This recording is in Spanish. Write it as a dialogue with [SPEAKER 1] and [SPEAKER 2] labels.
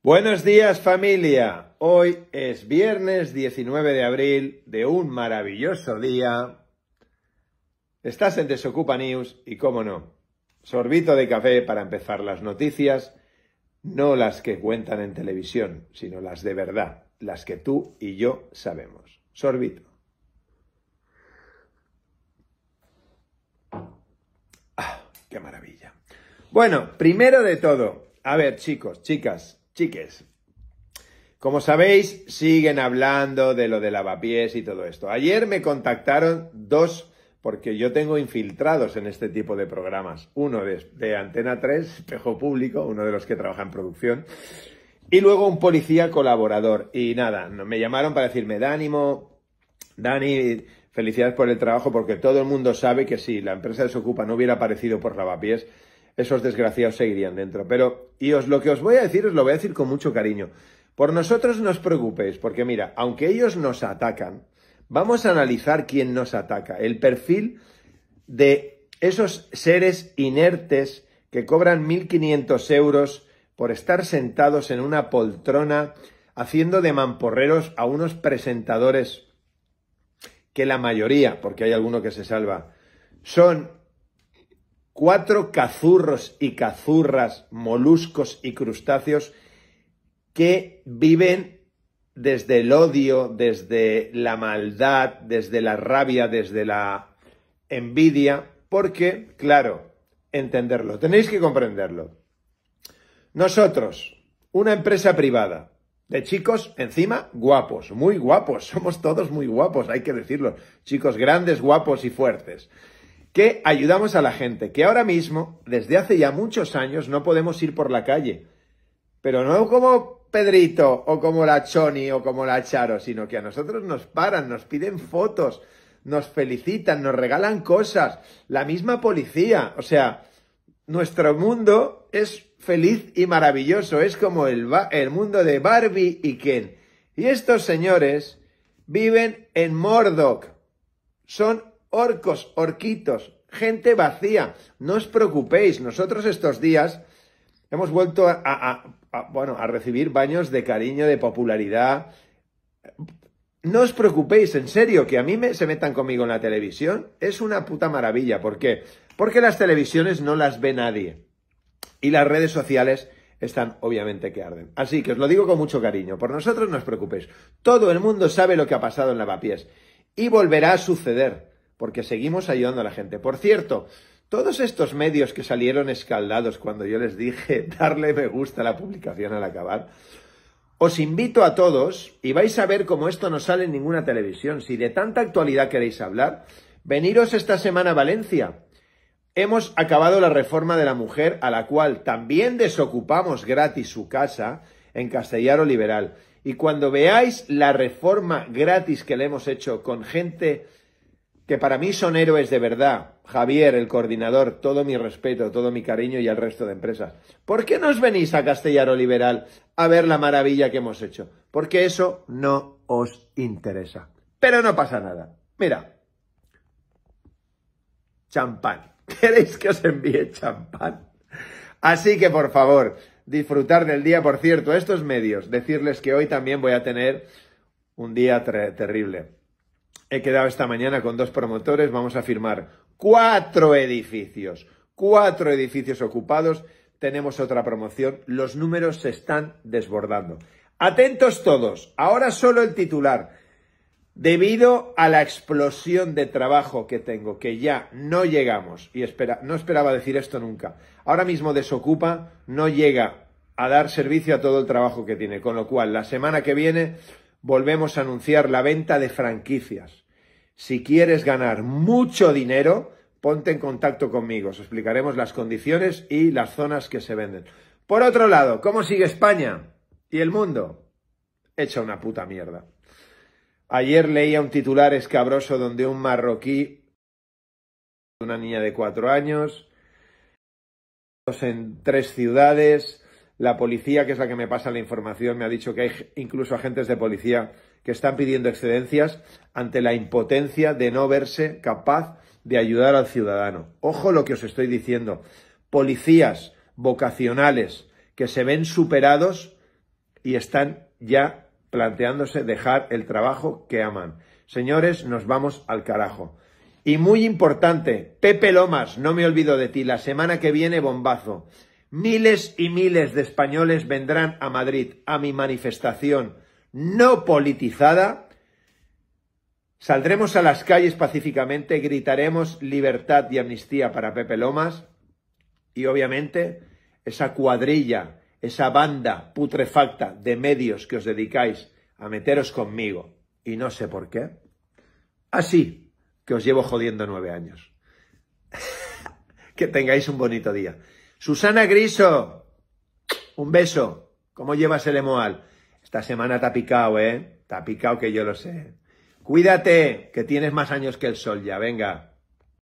[SPEAKER 1] Buenos días familia. Hoy es viernes 19 de abril de un maravilloso día. Estás en Desocupa News y cómo no, sorbito de café para empezar las noticias, no las que cuentan en televisión, sino las de verdad, las que tú y yo sabemos. Sorbito. Ah, qué maravilla. Bueno, primero de todo, a ver chicos, chicas, Chiques, como sabéis, siguen hablando de lo de lavapiés y todo esto. Ayer me contactaron dos, porque yo tengo infiltrados en este tipo de programas. Uno de, Antena 3, espejo público, uno de los que trabaja en producción. Y luego un policía colaborador. Y nada, me llamaron para decirme, Dánimo, Dani, felicidades por el trabajo, porque todo el mundo sabe que si la empresa Desocupa no hubiera aparecido por lavapiés, esos desgraciados seguirían dentro. Pero, y os lo que os voy a decir, os lo voy a decir con mucho cariño. Por nosotros no os preocupéis, porque mira, aunque ellos nos atacan, vamos a analizar quién nos ataca. El perfil de esos seres inertes que cobran 1.500 euros por estar sentados en una poltrona haciendo de mamporreros a unos presentadores que la mayoría, porque hay alguno que se salva, son cuatro cazurros y cazurras, moluscos y crustáceos que viven desde el odio, desde la maldad, desde la rabia, desde la envidia, porque, claro, entenderlo, tenéis que comprenderlo. Nosotros, una empresa privada, de chicos, encima, guapos, muy guapos, somos todos muy guapos, hay que decirlo, chicos grandes, guapos y fuertes que ayudamos a la gente, que ahora mismo, desde hace ya muchos años, no podemos ir por la calle. Pero no como Pedrito o como la Choni o como la Charo, sino que a nosotros nos paran, nos piden fotos, nos felicitan, nos regalan cosas, la misma policía. O sea, nuestro mundo es feliz y maravilloso, es como el, el mundo de Barbie y Ken. Y estos señores viven en Mordok. Son orcos, orquitos, gente vacía. No os preocupéis, nosotros estos días hemos vuelto a, bueno, a recibir baños de cariño, de popularidad. No os preocupéis, en serio, que a mí me, se metan conmigo en la televisión es una puta maravilla. ¿Por qué? Porque las televisiones no las ve nadie. Y las redes sociales están obviamente que arden. Así que os lo digo con mucho cariño. Por nosotros no os preocupéis. Todo el mundo sabe lo que ha pasado en Lavapiés. Y volverá a suceder porque seguimos ayudando a la gente. Por cierto, todos estos medios que salieron escaldados cuando yo les dije darle me gusta a la publicación al acabar, os invito a todos y vais a ver cómo esto no sale en ninguna televisión. Si de tanta actualidad queréis hablar, veniros esta semana a Valencia. Hemos acabado la reforma de la mujer, a la cual también desocupamos gratis su casa en Castellaro Liberal. Y cuando veáis la reforma gratis que le hemos hecho con gente que para mí son héroes de verdad. Javier, el coordinador, todo mi respeto, todo mi cariño y al resto de empresas. ¿Por qué no os venís a Castellaro Liberal a ver la maravilla que hemos hecho? Porque eso no os interesa. Pero no pasa nada. Mira. Champán. ¿Queréis que os envíe champán? Así que, por favor, disfrutar del día. Por cierto, estos medios, decirles que hoy también voy a tener un día terrible. He quedado esta mañana con dos promotores, vamos a firmar cuatro edificios, cuatro edificios ocupados, tenemos otra promoción, los números se están desbordando. Atentos todos, ahora solo el titular. Debido a la explosión de trabajo que tengo, que ya no llegamos, y espera, no esperaba decir esto nunca, ahora mismo desocupa, no llega a dar servicio a todo el trabajo que tiene, con lo cual la semana que viene volvemos a anunciar la venta de franquicias. Si quieres ganar mucho dinero, ponte en contacto conmigo. Os explicaremos las condiciones y las zonas que se venden. Por otro lado, ¿cómo sigue España y el mundo? Hecha una puta mierda. Ayer leía un titular escabroso donde un marroquí, una niña de cuatro años, en tres ciudades, la policía, que es la que me pasa la información, me ha dicho que hay incluso agentes de policía que están pidiendo excedencias ante la impotencia de no verse capaz de ayudar al ciudadano. Ojo lo que os estoy diciendo. Policías vocacionales que se ven superados y están ya planteándose dejar el trabajo que aman. Señores, nos vamos al carajo. Y muy importante, Pepe Lomas, no me olvido de ti, la semana que viene bombazo. Miles y miles de españoles vendrán a Madrid a mi manifestación no politizada. Saldremos a las calles pacíficamente, gritaremos libertad y amnistía para Pepe Lomas y obviamente esa cuadrilla, esa banda putrefacta de medios que os dedicáis a meteros conmigo y no sé por qué. Así que os llevo jodiendo nueve años. que tengáis un bonito día. Susana Griso, un beso. ¿Cómo llevas el emoal? Esta semana te ha picado, ¿eh? Te ha picado que yo lo sé. Cuídate, que tienes más años que el sol ya. Venga.